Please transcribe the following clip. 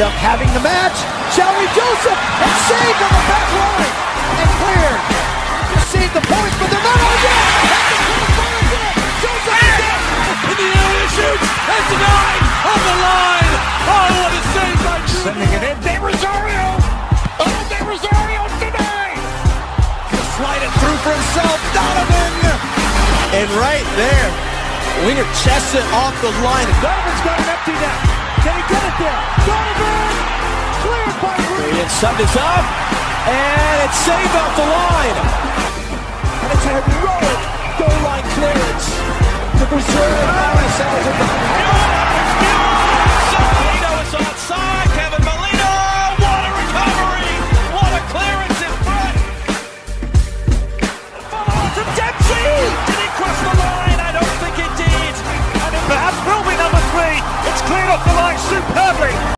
end up having the match. Shalrie Joseph and saved on the back line and cleared. Received the points, but they're not on yet. Joseph again. In the area shoots and denied on the line. Oh, what a save by Sending it in. De Rosario. Oh, De Rosario denied. Slide it through for himself. Donovan. And right there, Winger chests it off the line. Donovan's got an empty and Sutton is up, and it's saved off the line. And it's a heroic goal line clearance. The Brazilian Morris is onside. Kevin Molino, what a recovery! What a clearance in front. Follow on to Dempsey. Did it cross the line? I don't think it did. And perhaps will be number three. It's cleared off the line superbly.